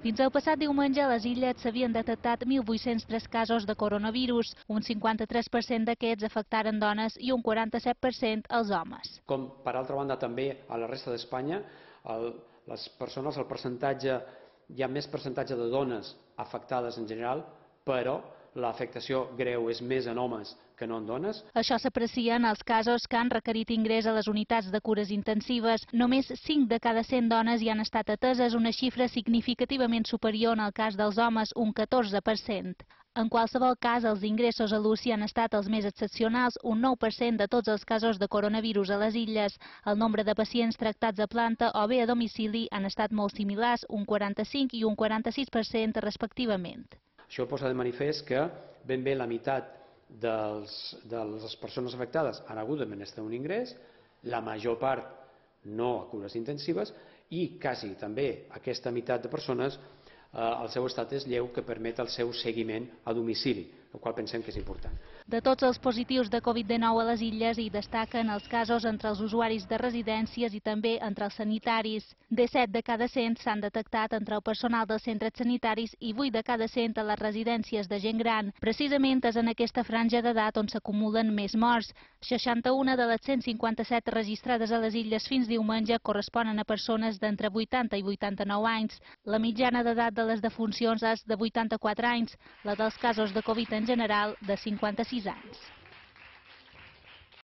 Fins al passat diumenge a les illes s'havien detectat 1.803 casos de coronavirus. Un 53% d'aquests afectaren dones i un 47% els homes. Com, per altra banda, també a la resta d'Espanya, les persones, el percentatge, hi ha més percentatge de dones afectades en general, però l'afectació greu és més en homes que no en dones. Això s'aprecia en els casos que han requerit ingrés a les unitats de cures intensives. Només 5 de cada 100 dones hi han estat ateses, una xifra significativament superior en el cas dels homes, un 14%. En qualsevol cas, els ingressos a l'UCI han estat els més excepcionals, un 9% de tots els casos de coronavirus a les illes. El nombre de pacients tractats a planta o bé a domicili han estat molt similars, un 45 i un 46% respectivament. Això posa de manifest que ben bé la meitat dels, de les persones afectades han hagut d'administrar un ingrés, la major part no a cures intensives i quasi també aquesta meitat de persones eh, el seu estat és lleu que permet el seu seguiment a domicili, el qual pensem que és important. De tots els positius de Covid-19 a les illes hi destaquen els casos entre els usuaris de residències i també entre els sanitaris. De 7 de cada 100 s'han detectat entre el personal dels centres sanitaris i 8 de cada 100 a les residències de gent gran. Precisament és en aquesta franja d'edat on s'acumulen més morts. 61 de les 157 registrades a les illes fins diumenge corresponen a persones d'entre 80 i 89 anys. La mitjana d'edat de les defuncions és de 84 anys, la dels casos de Covid en general de 56 anys.